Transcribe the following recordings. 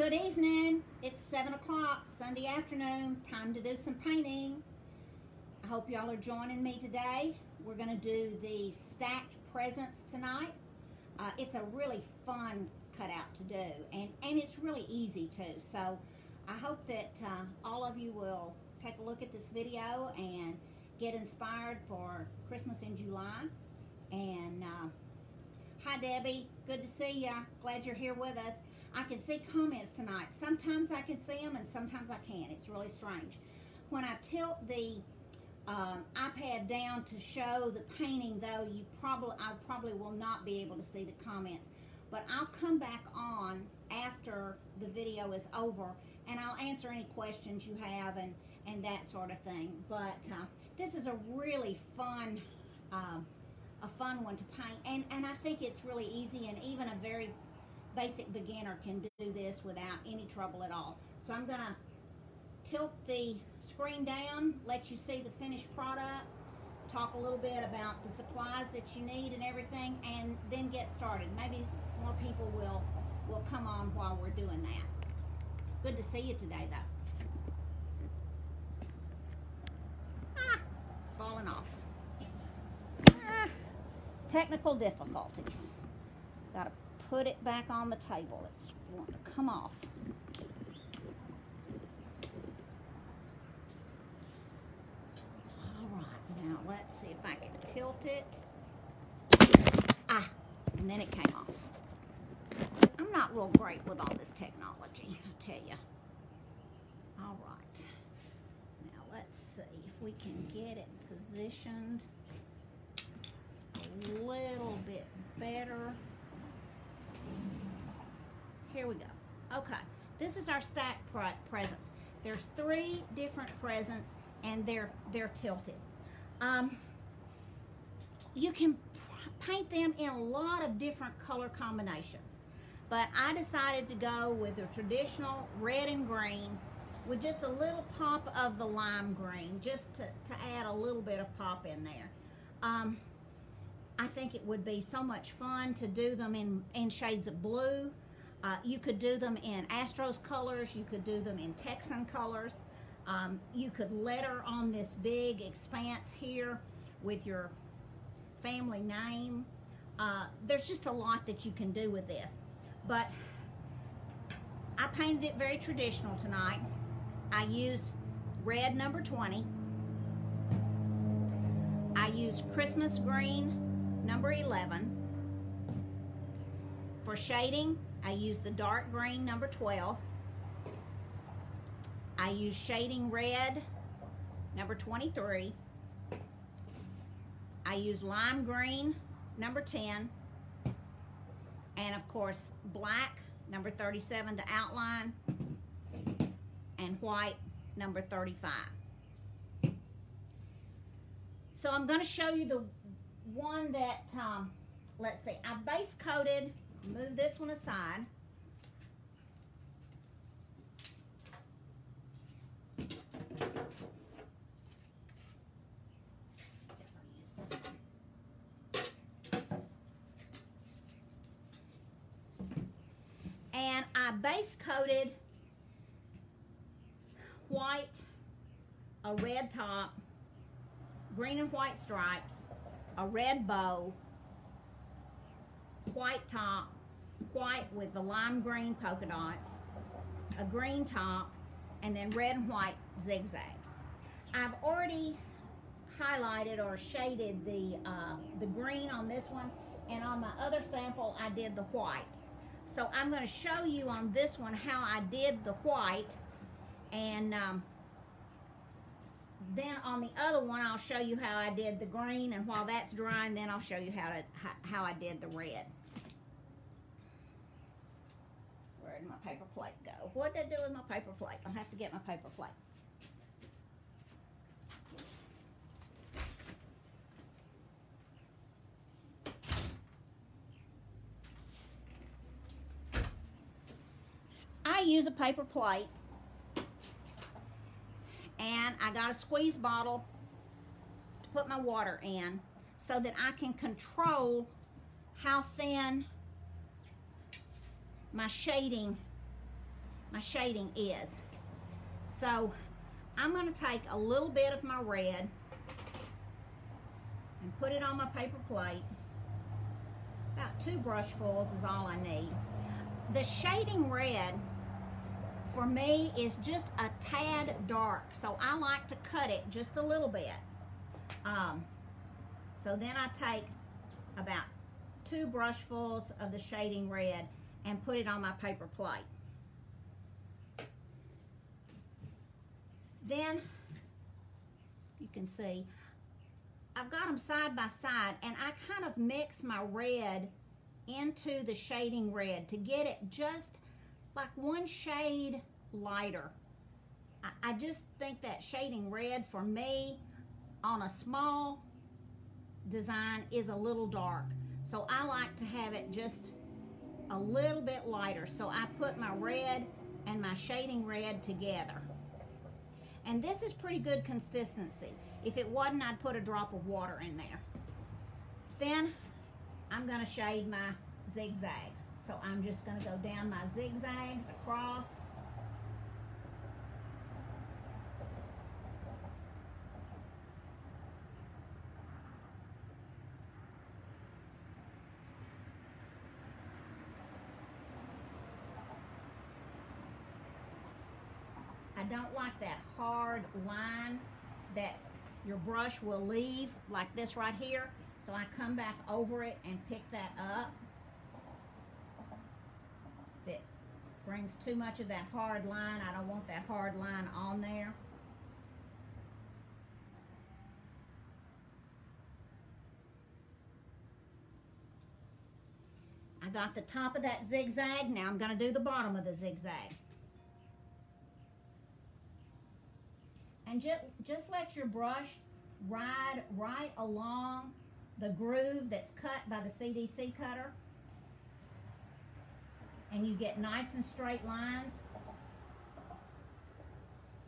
Good evening. It's 7 o'clock, Sunday afternoon. Time to do some painting. I hope y'all are joining me today. We're going to do the stacked presents tonight. Uh, it's a really fun cutout to do, and, and it's really easy too. So I hope that uh, all of you will take a look at this video and get inspired for Christmas in July. And uh, hi, Debbie. Good to see ya. Glad you're here with us. I can see comments tonight. Sometimes I can see them and sometimes I can't. It's really strange. When I tilt the um, iPad down to show the painting, though, you probably I probably will not be able to see the comments. But I'll come back on after the video is over and I'll answer any questions you have and, and that sort of thing. But uh, this is a really fun, um, a fun one to paint. And, and I think it's really easy and even a very basic beginner can do this without any trouble at all. So I'm gonna tilt the screen down, let you see the finished product, talk a little bit about the supplies that you need and everything, and then get started. Maybe more people will, will come on while we're doing that. Good to see you today though. Ah, it's falling off. Ah, technical difficulties. Gotta put it back on the table. It's wanting to come off. All right, now let's see if I can tilt it. Ah, and then it came off. I'm not real great with all this technology, I tell you. All right. Now let's see if we can get it positioned a little bit better. Here we go. Okay, this is our stack presents. There's three different presents and they're they're tilted. Um, you can paint them in a lot of different color combinations, but I decided to go with the traditional red and green with just a little pop of the lime green, just to, to add a little bit of pop in there. Um, I think it would be so much fun to do them in, in shades of blue. Uh, you could do them in Astros colors. You could do them in Texan colors. Um, you could letter on this big expanse here with your family name. Uh, there's just a lot that you can do with this. But I painted it very traditional tonight. I used red number 20. I used Christmas green number 11. For shading, I use the dark green, number 12. I use shading red, number 23. I use lime green, number 10. And of course, black, number 37 to outline. And white, number 35. So I'm going to show you the one that, um, let's see, I base coated, move this one aside. And I base coated white, a red top, green and white stripes, a red bow, white top, white with the lime green polka dots, a green top, and then red and white zigzags. I've already highlighted or shaded the, uh, the green on this one, and on my other sample, I did the white. So I'm going to show you on this one how I did the white, and um, then on the other one, I'll show you how I did the green, and while that's drying, then I'll show you how, to, how I did the red. Where did my paper plate go? What did I do with my paper plate? I'll have to get my paper plate. I use a paper plate and I got a squeeze bottle to put my water in so that I can control how thin my shading my shading is. So I'm going to take a little bit of my red and put it on my paper plate. About two brushfuls is all I need. The shading red for me is just a tad dark, so I like to cut it just a little bit. Um, so then I take about two brushfuls of the shading red and put it on my paper plate. Then, you can see, I've got them side by side and I kind of mix my red into the shading red to get it just like one shade lighter. I, I just think that shading red for me on a small design is a little dark. So I like to have it just a little bit lighter. So I put my red and my shading red together. And this is pretty good consistency. If it wasn't, I'd put a drop of water in there. Then I'm gonna shade my zigzags. So I'm just gonna go down my zigzags across. I don't like that hard line that your brush will leave like this right here. So I come back over it and pick that up. It brings too much of that hard line, I don't want that hard line on there. I got the top of that zigzag. Now I'm going to do the bottom of the zigzag. And just, just let your brush ride right along the groove that's cut by the CNC cutter and you get nice and straight lines.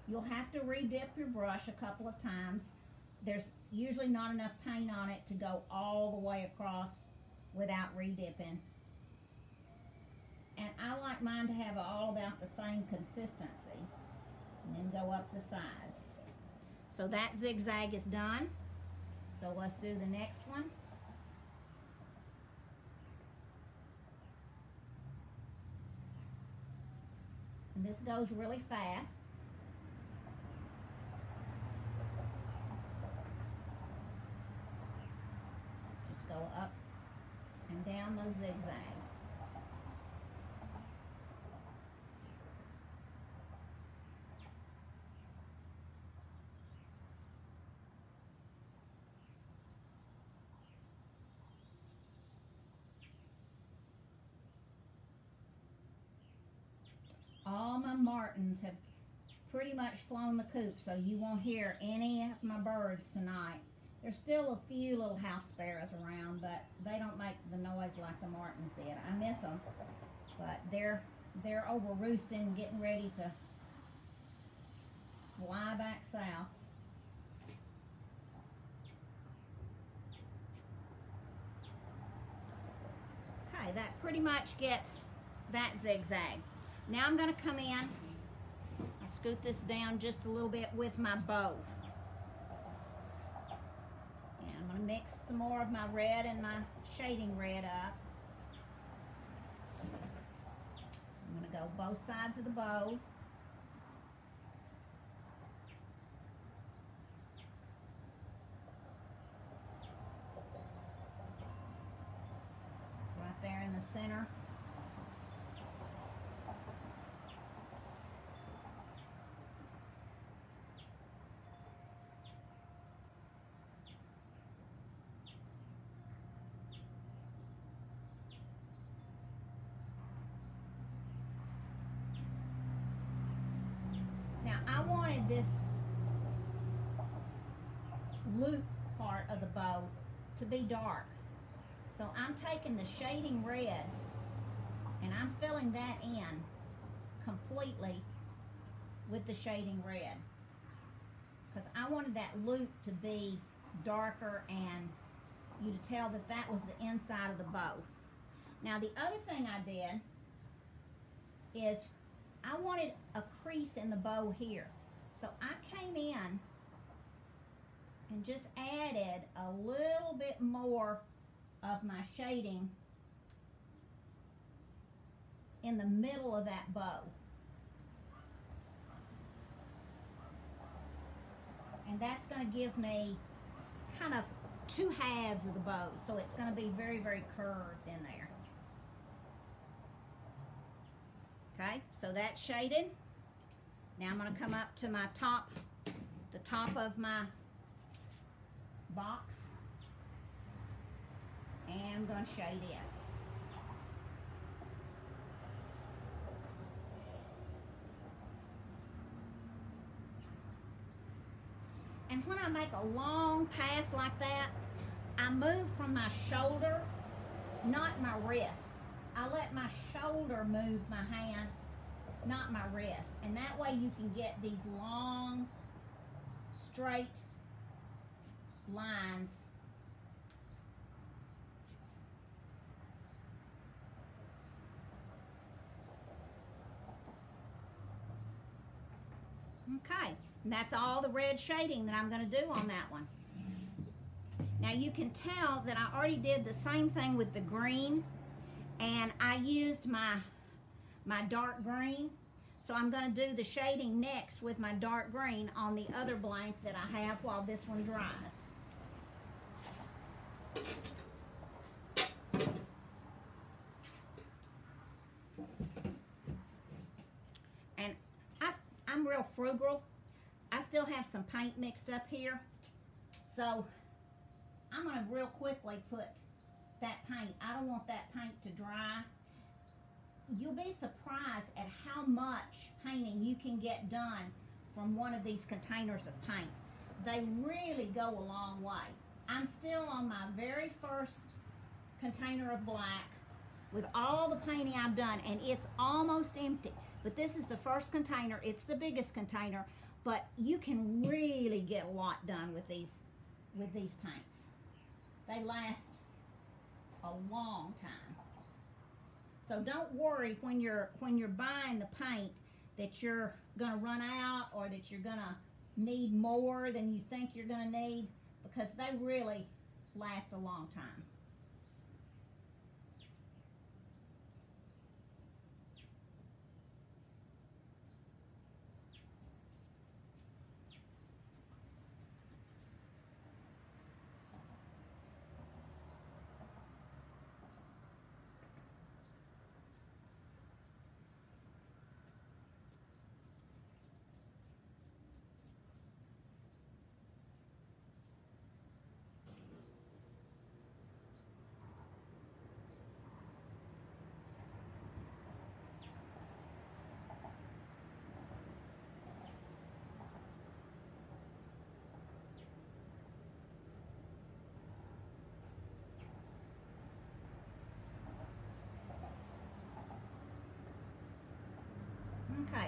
You'll have to re-dip your brush a couple of times. There's usually not enough paint on it to go all the way across without re-dipping. And I like mine to have all about the same consistency and then go up the sides. So that zigzag is done. So let's do the next one. And this goes really fast. Just go up and down those zigzags. All my martins have pretty much flown the coop, so you won't hear any of my birds tonight. There's still a few little house sparrows around, but they don't make the noise like the martins did. I miss them, but they're they're over roosting, getting ready to fly back south. Okay, that pretty much gets that zigzag. Now I'm going to come in and scoot this down just a little bit with my bow. And I'm to mix some more of my red and my shading red up. I'm to go both sides of the bow. Right there in the center. This loop part of the bow to be dark. So I'm taking the shading red and I'm filling that in completely with the shading red because I wanted that loop to be darker and you to tell that that was the inside of the bow. Now the other thing I did is I wanted a crease in the bow here. So I came in and just added a little bit more of my shading in the middle of that bow. And that's going to give me kind of two halves of the bow. So it's going to be very, very curved in there. Okay, so that's shaded. Now I'm going to come up to my top, the top of my box. And I'm going to shade it. And when I make a long pass like that, I move from my shoulder, not my wrist. I let my shoulder move my hand, not my wrist. And that way you can get these long, straight lines Okay, and that's all the red shading that I'm going to do on that one. Now you can tell that I already did the same thing with the green and I used my, my dark green. So I'm going to do the shading next with my dark green on the other blank that I have while this one dries. And I, I'm real frugal. I still have some paint mixed up here. So I'm going to real quickly put that paint. I don't want that paint to dry. You'll be surprised at how much painting you can get done from one of these containers of paint. They really go a long way. I'm still on my very first container of black with all the painting I've done and it's almost empty. But this is the first container. It's the biggest container, but you can really get a lot done with these with these paints. They last a long time. So don't worry when you're when you're buying the paint that you're to run out or that you're to need more than you think you're to need because they really last a long time.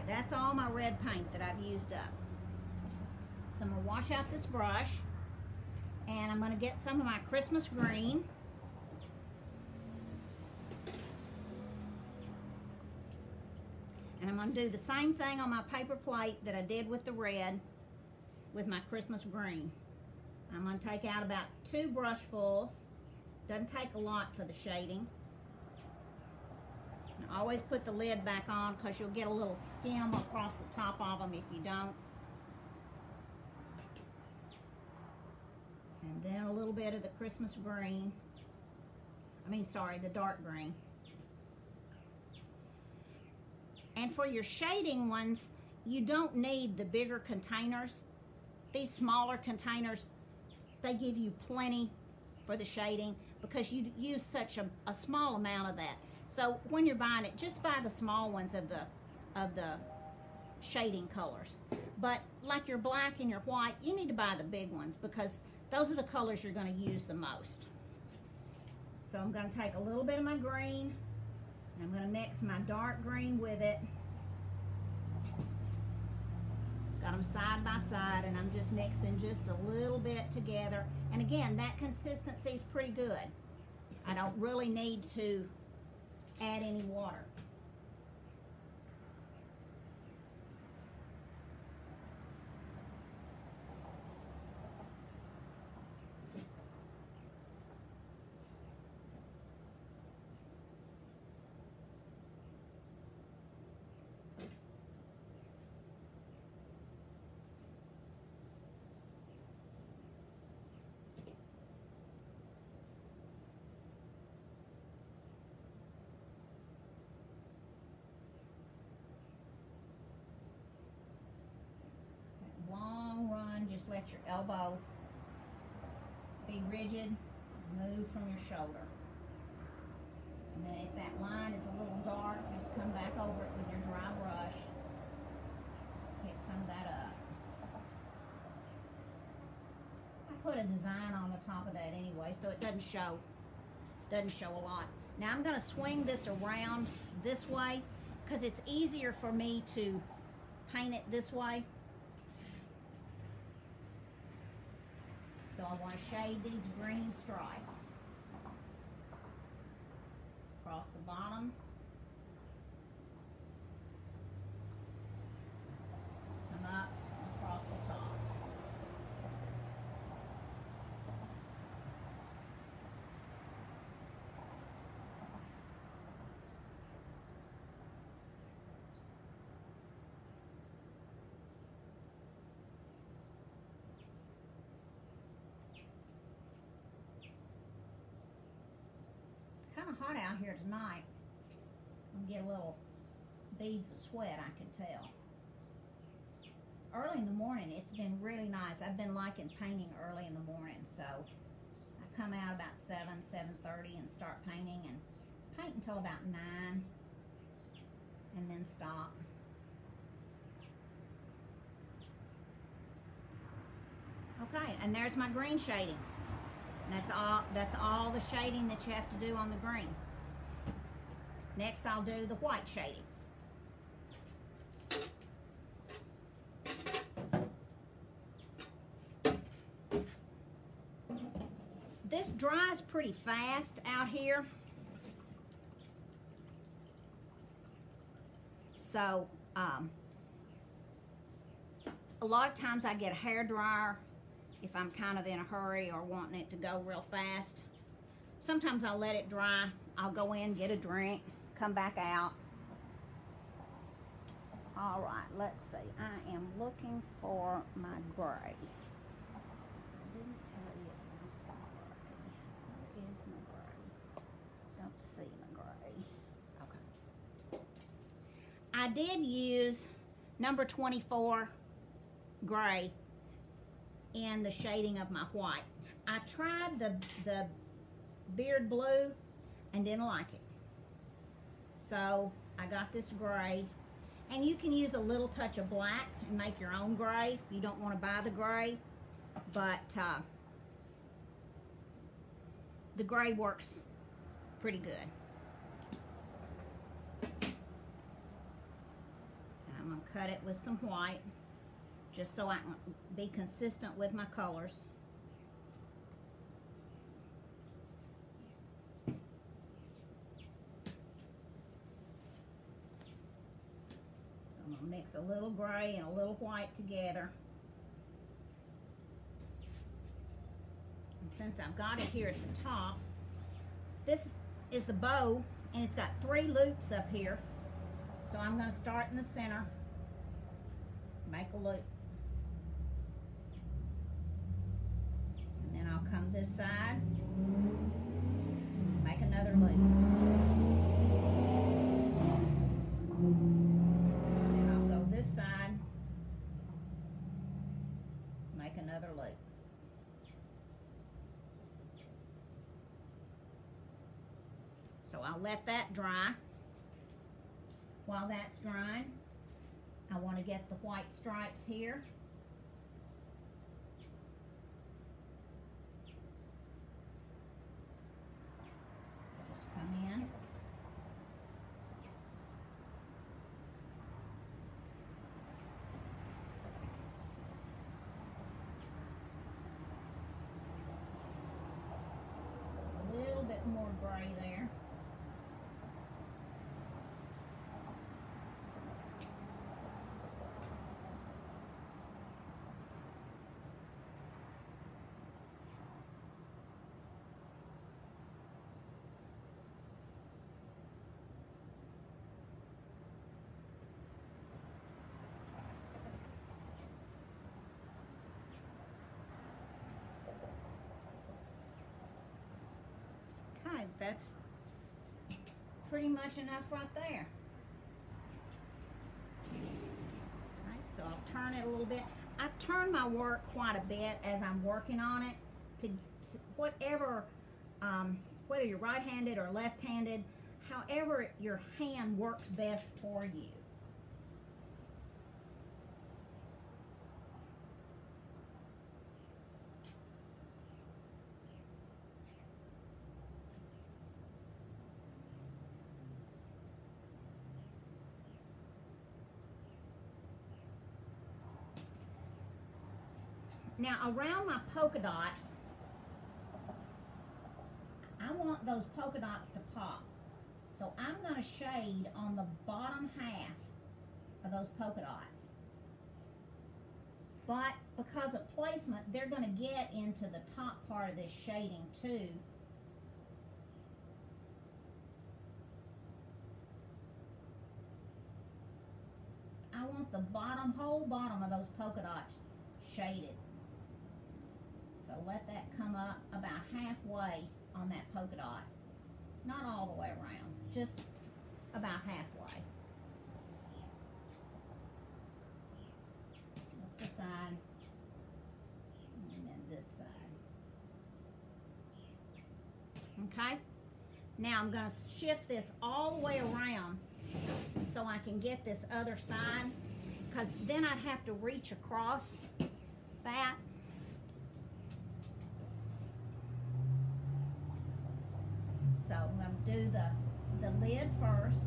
Okay, that's all my red paint that I've used up. So I'm going to wash out this brush and I'm going to get some of my Christmas green. And I'm going to do the same thing on my paper plate that I did with the red with my Christmas green. I'm going to take out about two brushfuls. Doesn't take a lot for the shading. Always put the lid back on because you'll get a little skim across the top of them if you don't. And then a little bit of the Christmas green. I mean, sorry, the dark green. And for your shading ones, you don't need the bigger containers. These smaller containers, they give you plenty for the shading because you use such a, a small amount of that. So when you're buying it, just buy the small ones of the of the shading colors. But like your black and your white, you need to buy the big ones because those are the colors you're going to use the most. So I'm going to take a little bit of my green and I'm going to mix my dark green with it. Got them side by side and I'm just mixing just a little bit together. And again, that consistency is pretty good. I don't really need to add any water. Let your elbow be rigid, move from your shoulder. And then if that line is a little dark, just come back over it with your dry brush. Pick some of that up. I put a design on the top of that anyway, so it doesn't show, doesn't show a lot. Now I'm gonna swing this around this way, because it's easier for me to paint it this way. So I want to shade these green stripes across the bottom. Come up across the top. It's kind of hot out here tonight. I get a little beads of sweat, I can tell. Early in the morning, it's been really nice. I've been liking painting early in the morning, so I come out about 7, 7.30 and start painting and paint until about 9 and then stop. Okay, and there's my green shading. That's all, that's all the shading that you have to do on the green. Next, I'll do the white shading. This dries pretty fast out here. So, um, a lot of times I get a hair dryer if I'm kind of in a hurry or wanting it to go real fast. Sometimes I'll let it dry. I'll go in, get a drink, come back out. All right, let's see. I am looking for my gray. I didn't tell you it was gray. Where is my gray? Don't see my gray. Okay. I did use number 24 gray in the shading of my white. I tried the, the beard blue and didn't like it. So I got this gray. And you can use a little touch of black and make your own gray you don't want to buy the gray. But uh, the gray works pretty good. I'm going to cut it with some white just so I can be consistent with my colors. I'm going to mix a little gray and a little white together. And since I've got it here at the top, this is the bow and it's got three loops up here. So I'm going to start in the center, make a loop. I'll come this side, make another loop. And I'll go this side, make another loop. So I'll let that dry. While that's drying, I want to get the white stripes here. Just come in. A little bit more gray there. Okay, that's pretty much enough right there. So I'll turn it a little bit. I turn my work quite a bit as I'm working on it to, to whatever, um, whether you're right-handed or left-handed, however your hand works best for you. Now around my polka dots, I want those polka dots to pop. So I'm going to shade on the bottom half of those polka dots. But because of placement, they're going to get into the top part of this shading too. I want the bottom, whole bottom of those polka dots shaded. So let that come up about halfway on that polka dot. Not all the way around, just about halfway. This side, and then this side. Okay? Now I'm going to shift this all the way around so I can get this other side because then I'd have to reach across that So I'm going to do the, the lid first.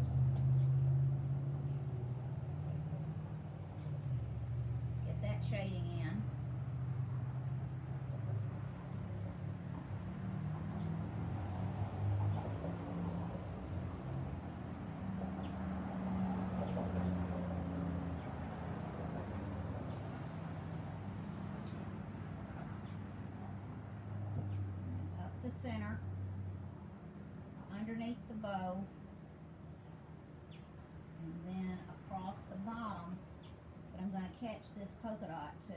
Get that shading in. Up the center underneath the bow and then across the bottom but I'm going to catch this polka dot too.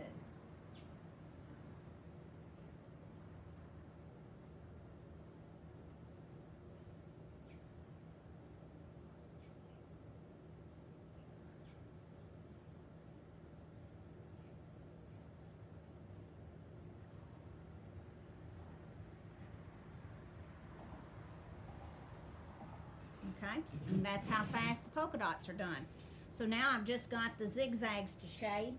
Okay? And that's how fast the polka dots are done. So now I've just got the zigzags to shade.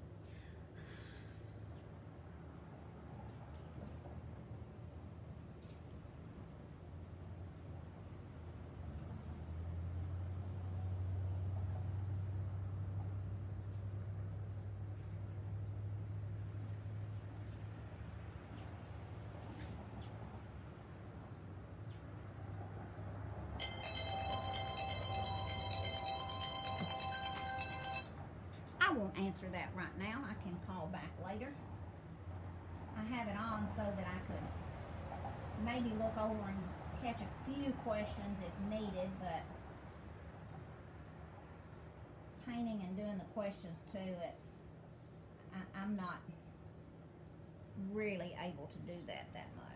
Answer that right now. I can call back later. I have it on so that I could maybe look over and catch a few questions if needed, but painting and doing the questions too, it's, I, I'm not really able to do that that much.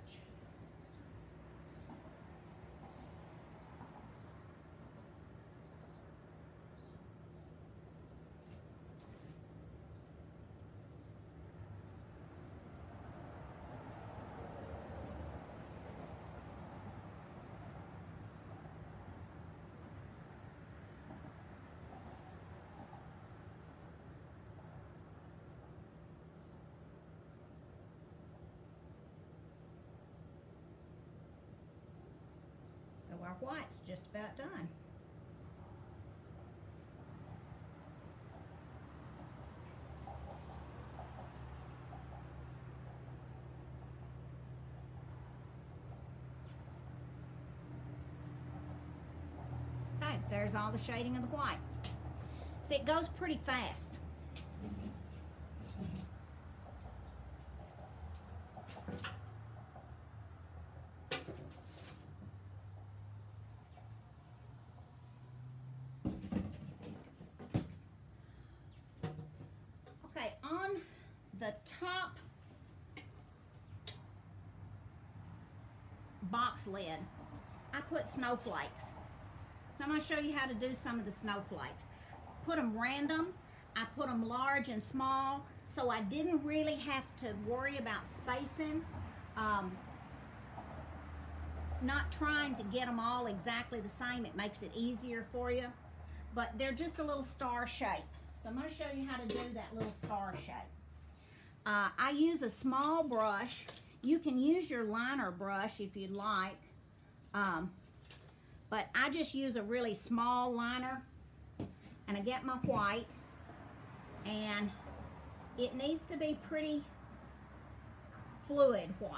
So our white's just about done. Okay, there's all the shading of the white. See, it goes pretty fast. Okay, on the top box lid, I put snowflakes. So I'm going to show you how to do some of the snowflakes. Put them random. I put them large and small. so I didn't really have to worry about spacing. Um, not trying to get them all exactly the same. It makes it easier for you. But they're just a little star shape. So I'm going to show you how to do that little star shape. Uh, I use a small brush. You can use your liner brush if you'd like. Um, but I just use a really small liner. And I get my white. And it needs to be pretty fluid white.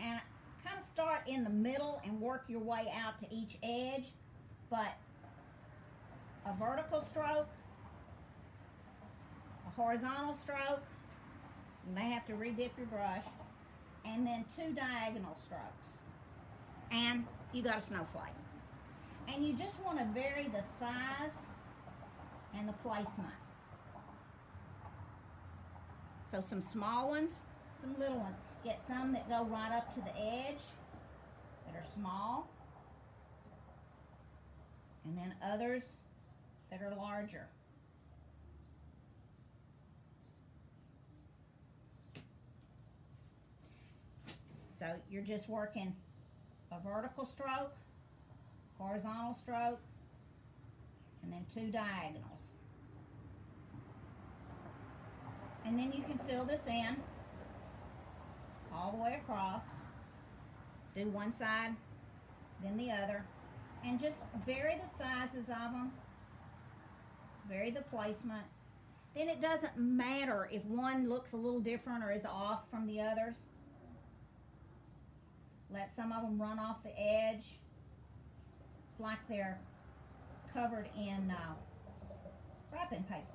And kind of start in the middle and work your way out to each edge, but a vertical stroke, a horizontal stroke, you may have to redip your brush, and then two diagonal strokes. And you got a snowflake. And you just want to vary the size and the placement. So some small ones, some little ones. Get some that go right up to the edge that are small. And then others that are larger. So you're just working a vertical stroke, horizontal stroke, and then two diagonals. And then you can fill this in all the way across. Do one side, then the other. And just vary the sizes of them. Vary the placement. Then it doesn't matter if one looks a little different or is off from the others. Let some of them run off the edge. It's like they're covered in uh, wrapping paper.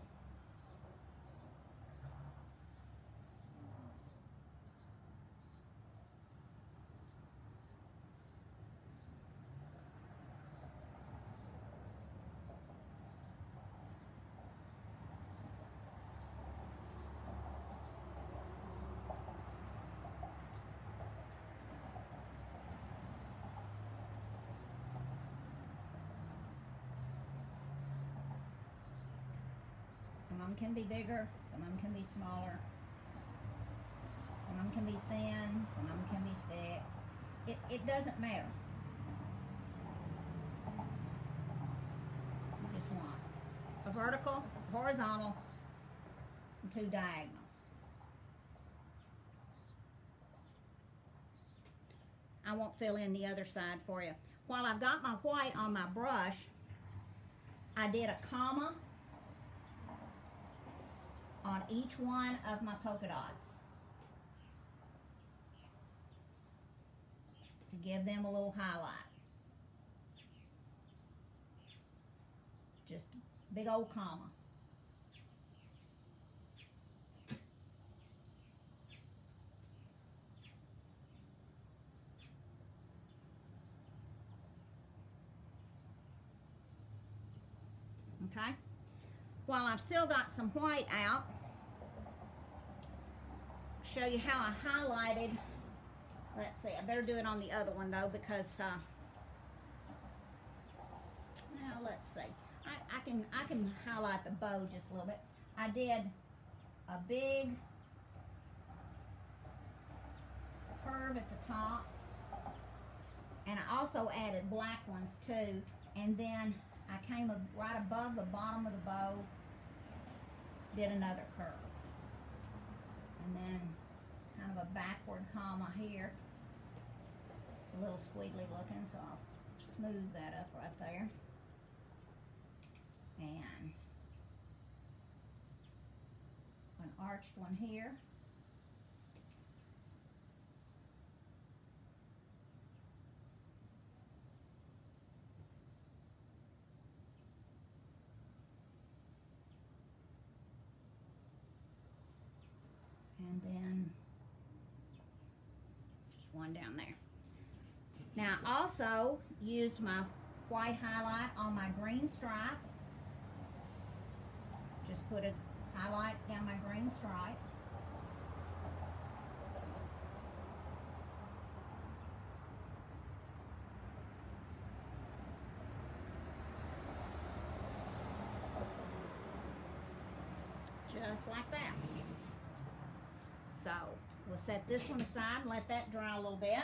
Some of them can be bigger, some of them can be smaller. Some of them can be thin, some of them can be thick. It, it doesn't matter. You just want a vertical, horizontal, and two diagonals. I won't fill in the other side for you. While I've got my white on my brush, I did a comma on each one of my polka dots to give them a little highlight. Just big old comma. Okay? While I've still got some white out, show you how I highlighted. Let's see, I better do it on the other one though because uh, now let's see. I, I can I can highlight the bow just a little bit. I did a big curve at the top and I also added black ones too and then I came right above the bottom of the bow did another curve and then kind of a backward comma here. A little squiggly looking, so I'll smooth that up right there. And an arched one here. And then just one down there. Now I also used my white highlight on my green stripes. Just put a highlight down my green stripe. just like that. So we'll set this one aside and let that dry a little bit.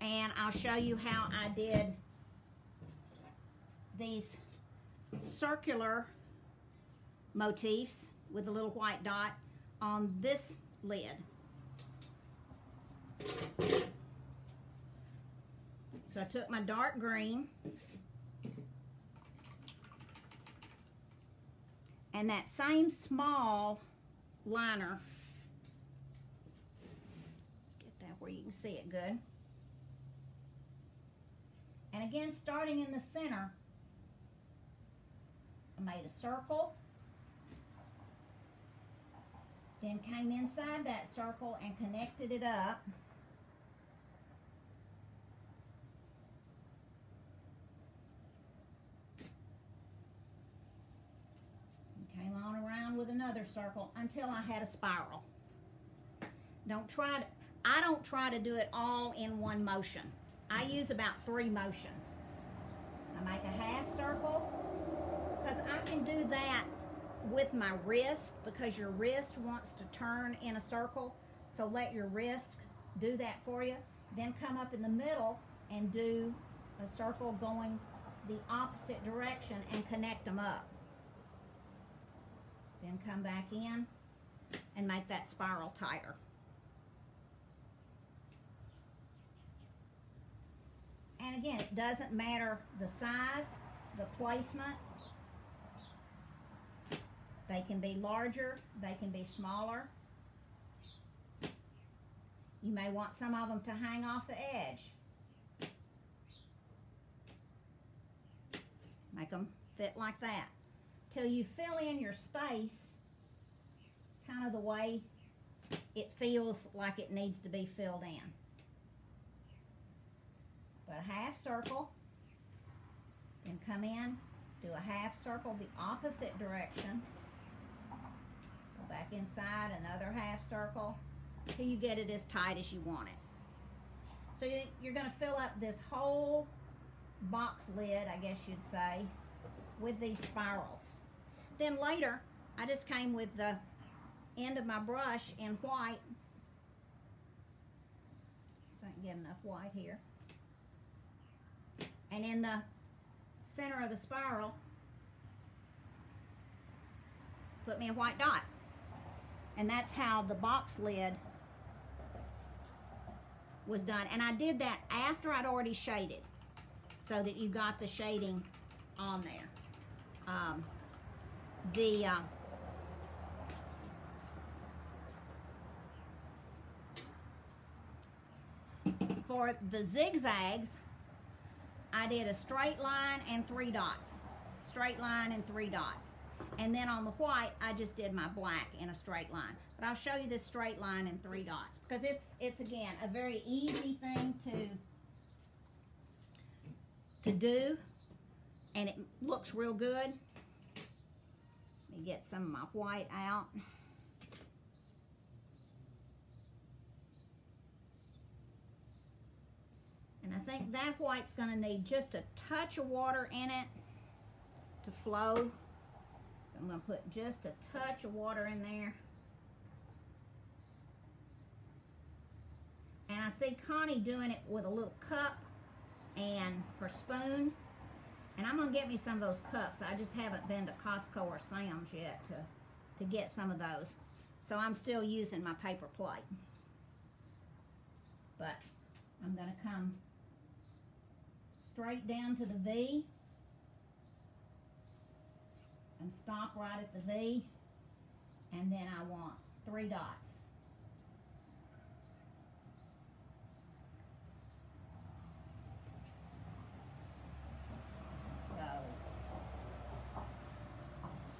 And I'll show you how I did these circular motifs with a little white dot on this lid. So I took my dark green and that same small liner, let's get that where you can see it good. And again, starting in the center, I made a circle, then came inside that circle and connected it up. Came on around with another circle until I had a spiral. Don't try to, I don't try to do it all in one motion. I use about three motions. I make a half circle because I can do that with my wrist because your wrist wants to turn in a circle. So let your wrist do that for you. Then come up in the middle and do a circle going the opposite direction and connect them up. Then come back in and make that spiral tighter. And again, it doesn't matter the size, the placement. They can be larger, they can be smaller. You may want some of them to hang off the edge. Make them fit like that. Till you fill in your space kind of the way it feels like it needs to be filled in put a half circle, then come in, do a half circle the opposite direction, go back inside, another half circle, till you get it as tight as you want it. So you're going to fill up this whole box lid, I guess you'd say, with these spirals. Then later, I just came with the end of my brush in white. If I can get enough white here. And in the center of the spiral, put me a white dot. And that's how the box lid was done. And I did that after I'd already shaded so that you got the shading on there. Um, the uh, for the zigzags I did a straight line and three dots. Straight line and three dots. And then on the white, I just did my black in a straight line. But I'll show you this straight line and three dots because it's, it's again, a very easy thing to, to do. And it looks real good. Let me get some of my white out. And I think that white's gonna need just a touch of water in it to flow. So I'm gonna put just a touch of water in there. And I see Connie doing it with a little cup and her spoon. And I'm gonna get me some of those cups. I just haven't been to Costco or Sam's yet to, to get some of those. So I'm still using my paper plate. But I'm gonna come straight down to the V and stop right at the V and then I want three dots.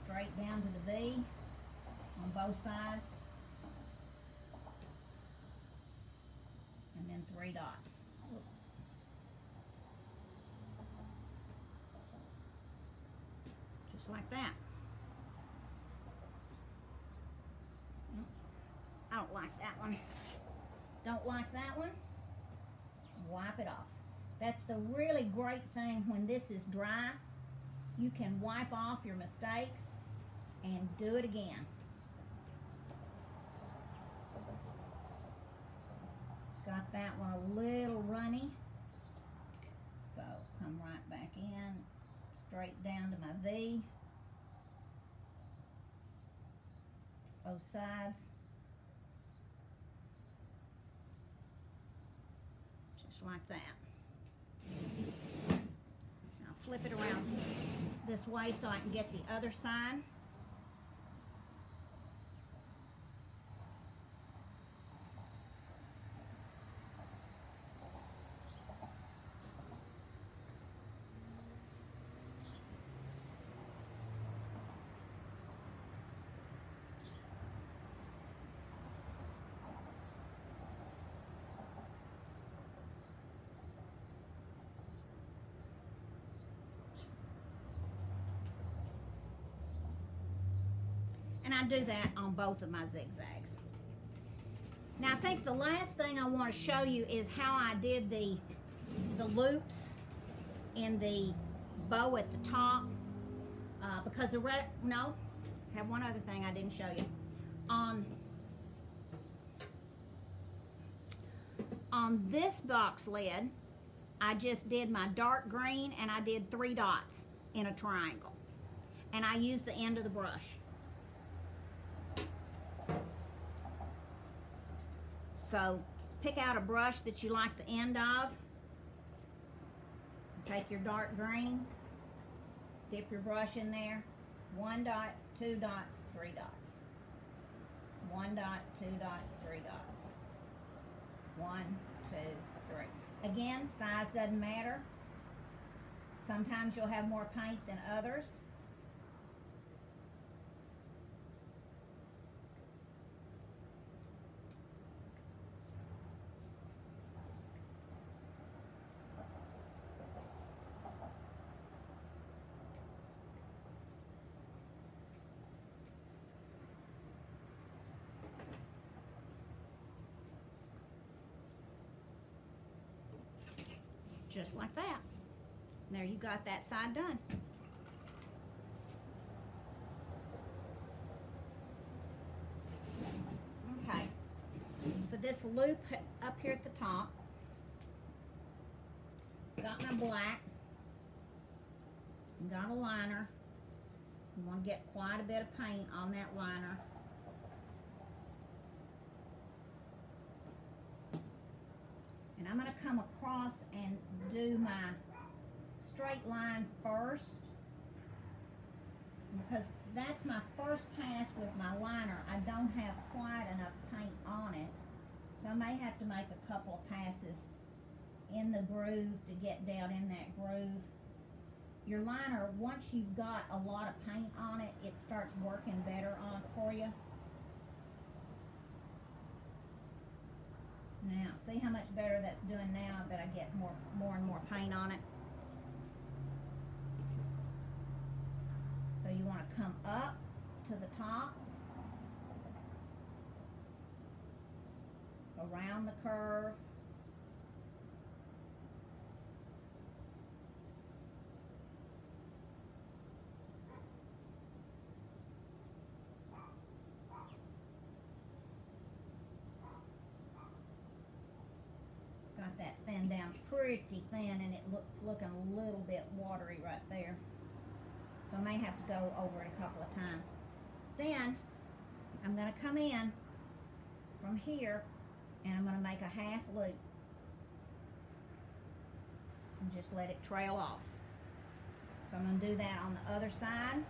Straight down to the V on both sides and then three dots. Just like that. I don't like that one. Don't like that one. Wipe it off. That's the really great thing when this is dry. You can wipe off your mistakes and do it again. Got that one a little runny. So come right back in, straight down to my V. Both sides. Just like that. Now flip it around this way so I can get the other side. Do that on both of my zigzags. Now I think the last thing I want to show you is how I did the, the loops in the bow at the top. Uh, because the red, no, have one other thing I didn't show you. On, on this box lid, I just did my dark green and I did three dots in a triangle. And I used the end of the brush. So pick out a brush that you like the end of. Take your dark green, dip your brush in there. One dot, two dots, three dots. One dot, two dots, three dots. One, two, three. Again, size doesn't matter. Sometimes you'll have more paint than others. Just like that. There you got that side done. Okay, for this loop up here at the top, got my black, got a liner. You want to get quite a bit of paint on that liner. And I'm going to come across and do my straight line first because that's my first pass with my liner. I don't have quite enough paint on it. So I may have to make a couple of passes in the groove to get down in that groove. Your liner, once you've got a lot of paint on it, it starts working better on for you. Now, see how much better that's doing now that I get more, more and more paint on it. So you want to come up to the top, around the curve, got that thin down pretty thin and it looks looking a little bit watery right there. So I may have to go over it a couple of times. Then I'm going to come in from here and I'm going to make a half loop and just let it trail off. So I'm going to do that on the other side.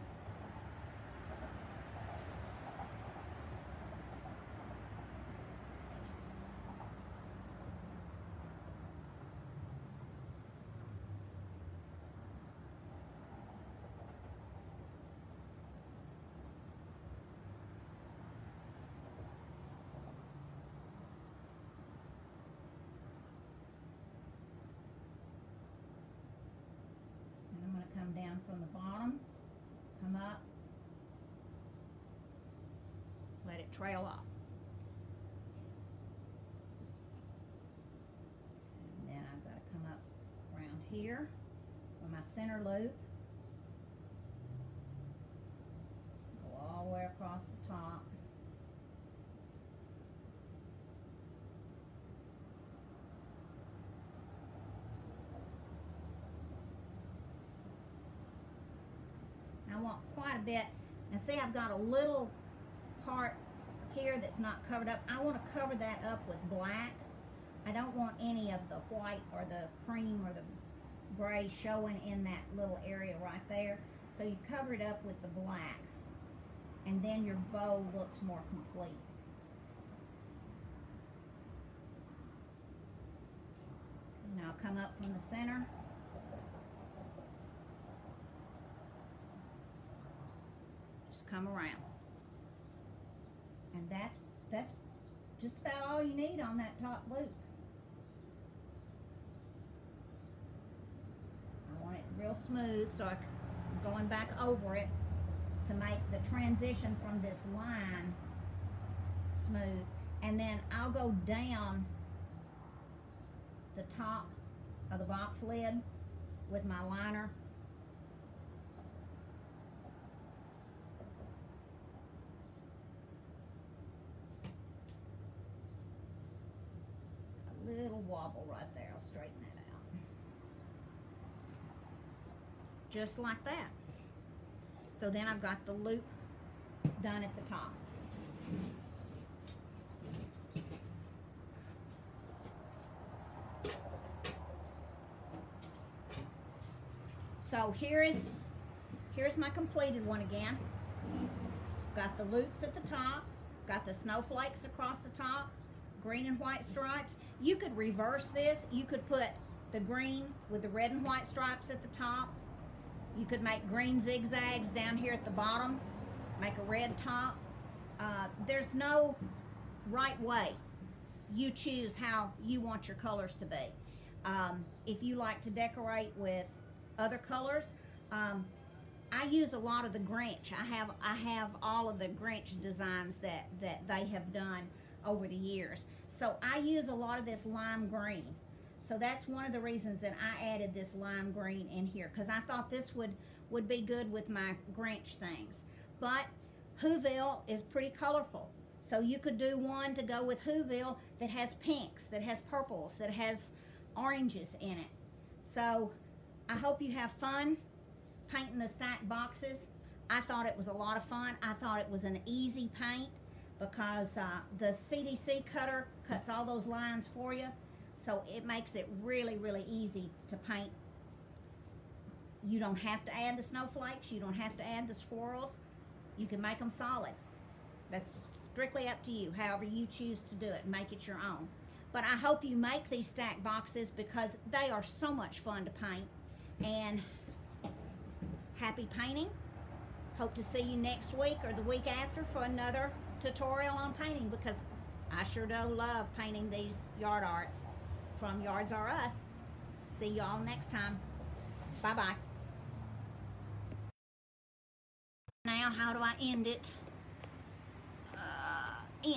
And I'm going to come down from the bottom, come up, let it trail off. And then I've got to come up around here with my center loop. Go all the way across the top. I want quite a bit. Now see, I've got a little part here that's not covered up. I want to cover that up with black. I don't want any of the white or the cream or the gray showing in that little area right there. So you cover it up with the black and then your bow looks more complete. Now come up from the center. Just come around. And that's that's just about all you need on that top loop. I want it real smooth so I am going back over it to make the transition from this line smooth. And then I'll go down the top of the box lid with my liner little wobble right there. I'll straighten that out. Just like that. So then I've got the loop done at the top. So here is here's my completed one again. Got the loops at the top, got the snowflakes across the top, green and white stripes. You could reverse this. You could put the green with the red and white stripes at the top. You could make green zigzags down here at the bottom, make a red top. Uh, there's no right way. You choose how you want your colors to be. Um, if you like to decorate with other colors, um, I use a lot of the Grinch. I have I have all of the Grinch designs that that they have done over the years. So I use a lot of this lime green. So that's one of the reasons that I added this lime green in here because I thought this would, would be good with my Grinch things. But Whoville is pretty colorful. So you could do one to go with Whoville that has pinks, that has purples, that has oranges in it. So I hope you have fun painting the stack boxes. I thought it was a lot of fun. I thought it was an easy paint because uh, the CNC cutter cuts all those lines for you. So it makes it really, really easy to paint. You don't have to add the snowflakes. You don't have to add the swirls. You can make them solid. That's strictly up to you, however you choose to do it. Make it your own. But I hope you make these stack boxes because they are so much fun to paint. And happy painting. Hope to see you next week or the week after for another tutorial on painting because I sure do love painting these yard arts from Yards R Us. See y'all next time. Bye-bye. Now, how do I end it? Uh, end.